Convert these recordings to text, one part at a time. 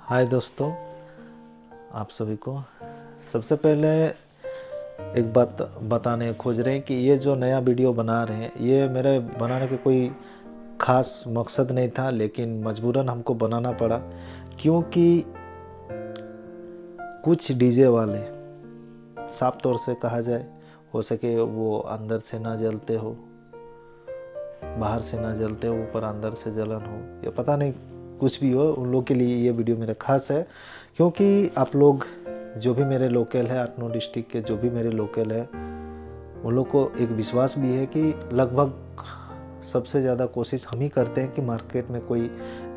हाय दोस्तों। आप सभी को। सबसे पहले एक बात बताने खोज रहे हैं कि ये जो नया वीडियो बना रहे हैं, ये मेरे बनाने के कोई ख़ास मकसद नहीं था, लेकिन मजबूरन हमको बनाना पड़ा, क्योंकि कुछ डीजे वाले, साफ़ तौर से कहा जाए, हो सके वो अंदर से ना जलते हो। बाहर से ना जलते हो, ऊपर अंदर से जलन हो, या पता नहीं कुछ भी हो, उन लोग के लिए ये वीडियो मेरा खास है। क्योंकि आप लोग जो भी मेरे लोकल है अटनो डिस्ट्रिक्ट के जो भी मेरे लोकल है, उन लोग को एक विश्वास भी है कि लगभग सबसे ज़्यादा कोशिश हम ही करते हैं कि मार्केट में कोई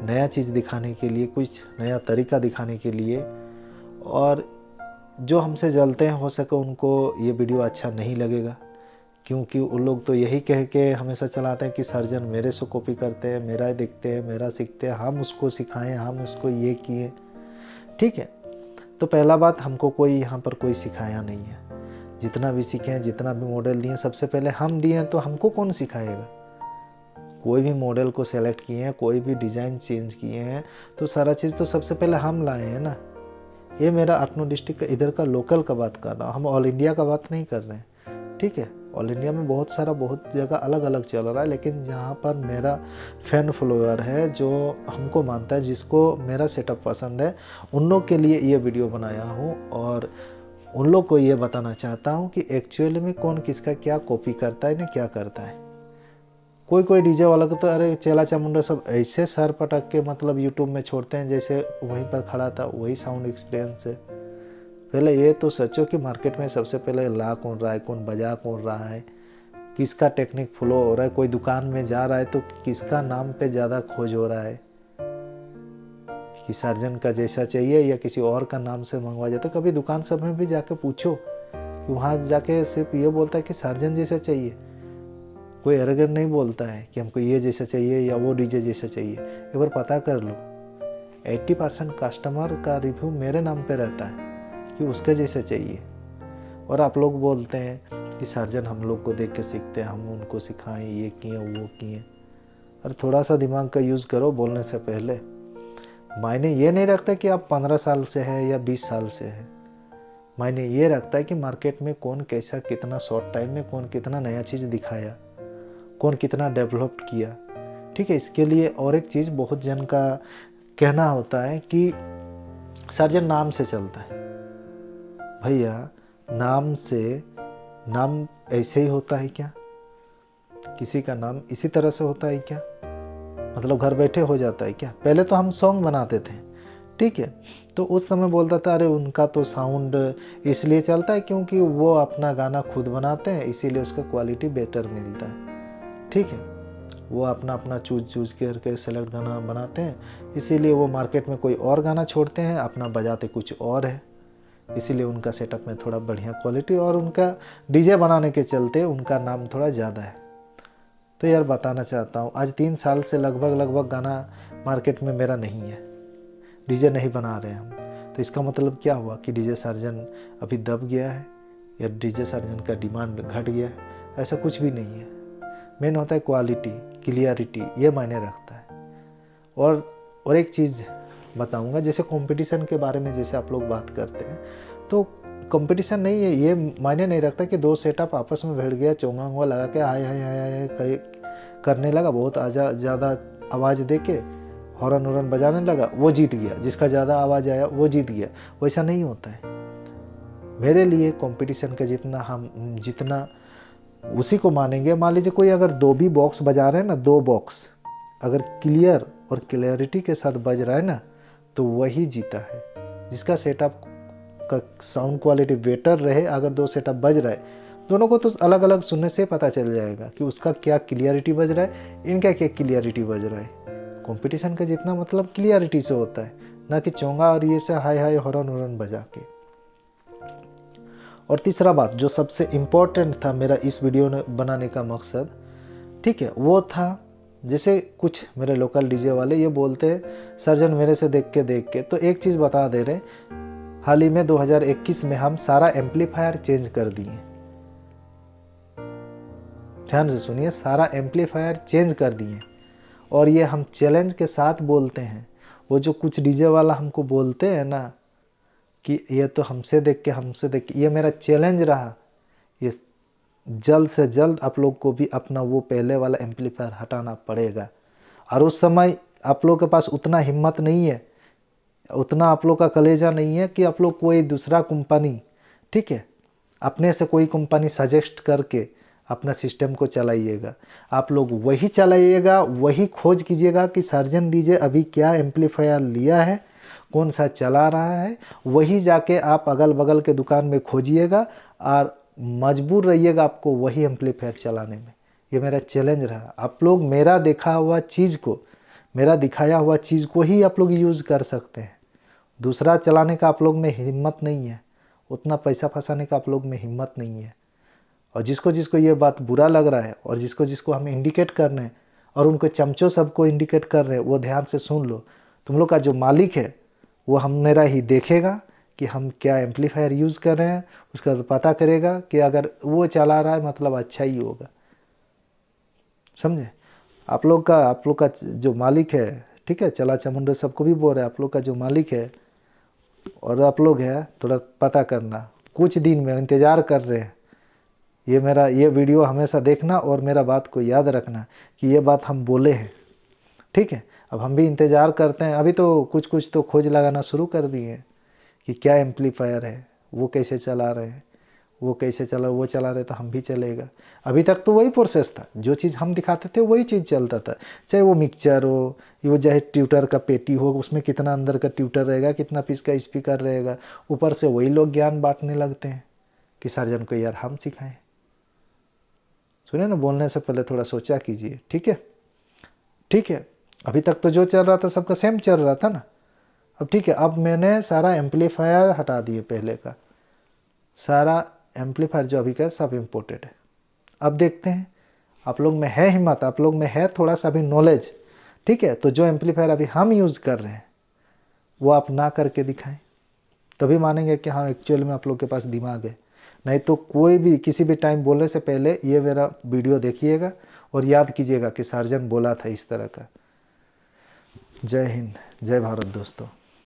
नया चीज़ दिखाने के लिए, कुछ नया तरीका दिखाने के लिए। और जो हमसे जलते हैं, हो सके उनको ये वीडियो अच्छा नहीं लगेगा। क्योंकि उन लोग तो यही कह के हमेशा चलाते हैं कि, सर्जन, मेरे से कॉपी करते हैं, मेरा देखते हैं, मेरा सीखते हैं, हम उसको सिखाएँ, हम उसको ये किए। ठीक है तो पहला बात, हमको कोई यहाँ पर कोई सिखाया नहीं है। जितना भी सीखे जितना भी मॉडल दिए सबसे पहले हम दिए हैं तो हमको कौन सिखाएगा? कोई भी मॉडल को सेलेक्ट किए हैं, कोई भी डिज़ाइन चेंज किए हैं तो सारा चीज़ तो सबसे पहले हम लाए हैं ना। ये मेरा अटनो डिस्ट्रिक्ट का, इधर का लोकल का बात कर रहा हूँ। हम ऑल इंडिया का बात नहीं कर रहे हैं। ठीक है ऑल इंडिया में बहुत सारा बहुत जगह अलग अलग चल रहा है, लेकिन जहाँ पर मेरा फ़ैन फॉलोअर है जो हमको मानता है, जिसको मेरा सेटअप पसंद है उन लोग के लिए ये वीडियो बनाया हूँ और उन लोग को ये बताना चाहता हूँ कि एक्चुअली में कौन किसका क्या कॉपी करता है ना क्या करता है। कोई कोई डीजे वाला को तो अरे चेला चामुंडा सब ऐसे सर पटक के मतलब यूट्यूब में छोड़ते हैं, जैसे वहीं पर खड़ा था, वही साउंड एक्सपीरियंस है। पहले ये तो सोचो कि मार्केट में सबसे पहले ला कौन रहा है, कौन बजा कौन रहा है, किसका टेक्निक फ्लो हो रहा है, कोई दुकान में जा रहा है तो किसका नाम पे ज़्यादा खोज हो रहा है? कि सर्जन का जैसा चाहिए या किसी और का नाम से मंगवा जाता कभी दुकान सब में भी जाके पूछो कि वहाँ जाके सिर्फ़ ये बोलता है कि सर्जन जैसा चाहिए। कोई अरगर नहीं बोलता है कि हमको ये जैसा चाहिए या वो डीजे जैसा चाहिए। एक बार पता कर लो 80 परसेंट कस्टमर का रिव्यू मेरे नाम पे रहता है। कि उसके जैसे चाहिए। और आप लोग बोलते हैं कि सर्जन हम लोग को देख के सीखते हैं, हम उनको सिखाएँ, ये किए, वो किए। और थोड़ा सा दिमाग का यूज़ करो बोलने से पहले। मायने ये नहीं रखता कि आप पंद्रह साल से हैं या बीस साल से हैं। मायने ये रखता है कि मार्केट में कौन कैसा, कितना शॉर्ट टाइम में कौन कितना नया चीज़ दिखाया, कौन कितना डेवलप किया। ठीक है, इसके लिए और एक चीज़ बहुत जन का कहना होता है कि सर्जन नाम से चलता है। भैया, नाम से नाम ऐसे ही होता है क्या? किसी का नाम इसी तरह से होता है क्या? मतलब घर बैठे हो जाता है क्या? पहले तो हम सॉन्ग बनाते थे, ठीक है? तो उस समय बोलता था, अरे, उनका तो साउंड इसलिए चलता है क्योंकि वो अपना गाना खुद बनाते हैं, इसीलिए उसका क्वालिटी बेटर मिलता है। ठीक है? वो अपना अपना चूज़ चूज़ करके सेलेक्ट गाना बनाते हैं, इसीलिए वो मार्केट में कोई और गाना छोड़ते हैं, अपना बजाते कुछ और है। इसीलिए उनका सेटअप में थोड़ा बढ़िया क्वालिटी और उनका डीजे बनाने के चलते उनका नाम थोड़ा ज़्यादा है। तो यार बताना चाहता हूँ, आज तीन साल से लगभग लगभग गाना मार्केट में मेरा नहीं है। डीजे नहीं बना रहे हम। तो इसका मतलब क्या हुआ कि डीजे सर्जन अभी दब गया है या डीजे सर्जन का डिमांड घट गया है? ऐसा कुछ भी नहीं है। मेन होता है क्वालिटी क्लियरिटी ये मायने रखता है। और और एक चीज़ बताऊँगा। जैसे कंपटीशन के बारे में जैसे आप लोग बात करते हैं तो कंपटीशन नहीं है, ये मायने नहीं रखता कि दो सेटअप आपस में भिड़ गया चोंगा हुआ, लगा के हाय हाय हाय हाय करने लगा, बहुत आजा, ज़्यादा आवाज़ दे के हॉर्न वॉर्न बजाने लगा, वो जीत गया। जिसका ज़्यादा आवाज़ आया, वो जीत गया। वैसा नहीं होता है। मेरे लिए कंपटीशन का जितना हम, जितना उसी को मानेंगे। मान लीजिए कोई अगर दो भी बॉक्स बजा रहे हैं ना, दो बॉक्स अगर क्लियर और क्लियरिटी के साथ बज रहा है ना तो वही जीता है। जिसका सेटअप का साउंड क्वालिटी बेटर रहे, अगर दो सेटअप बज रहा है, दोनों को तो अलग अलग सुनने से पता चल जाएगा कि उसका क्या क्लियरिटी बज रहा है, इनका क्या क्लियरिटी बज रहा है। कंपटीशन का जितना मतलब क्लियरिटी से होता है, ना कि चोंगा और ये से हाई हाई हॉरन हॉर्न बजा के। और तीसरा बात जो सबसे इम्पोर्टेंट था मेरा इस वीडियो बनाने का मकसद, ठीक है, वो था जैसे कुछ मेरे लोकल डीजे वाले ये बोलते हैं, सर्जन, मेरे से देख के देख के। तो एक चीज़ बता दे रहे हाल ही में 2021 में हम सारा एम्पलीफायर चेंज कर दिए ध्यान से सुनिए, सारा एम्पलीफायर चेंज कर दिए और ये हम चैलेंज के साथ बोलते हैं। वो जो कुछ डीजे वाला हमको बोलते हैं ना, कि ये तो हमसे देख के, हमसे देख के, ये मेरा चैलेंज रहा। ये जल्द से जल्द आप लोग को भी अपना वो पहले वाला एम्पलीफायर हटाना पड़ेगा। और उस समय आप लोग के पास उतना हिम्मत नहीं है, उतना आप लोग का कलेजा नहीं है कि आप लोग कोई दूसरा कंपनी ठीक है, अपने से कोई कंपनी सजेस्ट करके अपना सिस्टम को चलाइएगा। आप लोग वही चलाइएगा, वही खोज कीजिएगा कि सर्जन डीजे अभी क्या एम्पलीफायर लिया है, कौन सा चला रहा है, वही जाके आप अगल बगल के दुकान में खोजिएगा। और मजबूर रहिएगा आपको वही एम्पलीफायर चलाने में। ये मेरा चैलेंज रहा। आप लोग मेरा देखा हुआ चीज़ को, मेरा दिखाया हुआ चीज़ को ही आप लोग यूज़ कर सकते हैं। दूसरा चलाने का आप लोग में हिम्मत नहीं है। उतना पैसा फंसाने का आप लोग में हिम्मत नहीं है। और जिसको जिसको ये बात बुरा लग रहा है और जिसको जिसको हम इंडिकेट कर रहे हैं और उनको चमचों सबको इंडिकेट कर रहे हैं, वो ध्यान से सुन लो। तुम लोग का जो मालिक है, वो हम मेरा ही देखेगा। कि हम क्या एम्पलीफायर यूज़ कर रहे हैं, उसका पता करेगा कि अगर वो चला रहा है मतलब अच्छा ही होगा। समझे? आप लोग का, आप लोग का जो मालिक है, ठीक है, चला चामुंडा सबको भी बोल रहे हैं, आप लोग का जो मालिक है, और आप लोग है, थोड़ा पता करना। कुछ दिन में इंतज़ार कर रहे हैं। ये मेरा, ये वीडियो हमेशा देखना और मेरा बात को याद रखना कि ये बात हम बोले हैं। ठीक है? अब हम भी इंतज़ार करते हैं। अभी तो कुछ कुछ तो खोज लगाना शुरू कर दिए हैं। कि क्या एम्पलीफायर है? वो कैसे चला रहे हैं? वो कैसे चला? वो चला रहे तो हम भी चलेगा। अभी तक तो वही प्रोसेस था। जो चीज़ हम दिखाते थे, वही चीज़ चलता था। चाहे वो मिक्सचर हो वो चाहे ट्यूटर का पेटी हो, उसमें कितना अंदर का ट्यूटर रहेगा, कितना पीस का स्पीकर रहेगा। ऊपर से वही लोग ज्ञान बांटने लगते हैं कि सर्जन को, यार, हम सिखाएँ। सुनिए ना, बोलने से पहले थोड़ा सोचा कीजिए। ठीक है? ठीक है। अभी तक तो जो चल रहा था, सबका सेम चल रहा था ना? अब ठीक है, अब मैंने सारा एम्पलीफायर हटा दिए पहले का। सारा एम्पलीफायर जो अभी का सब इम्पोर्टेड है। अब देखते हैं, आप लोग में है हिम्मत, आप लोग में है थोड़ा सा अभी नॉलेज ठीक है तो जो एम्पलीफायर अभी हम यूज़ कर रहे हैं, वो आप ना करके दिखाएँ। तभी मानेंगे कि हाँ एक्चुअल में आप लोग के पास दिमाग है। नहीं तो कोई भी, किसी भी टाइम बोलने से पहले ये मेरा वीडियो देखिएगा और याद कीजिएगा कि सार्जन बोला था इस तरह का। जय हिंद, जय भारत दोस्तों।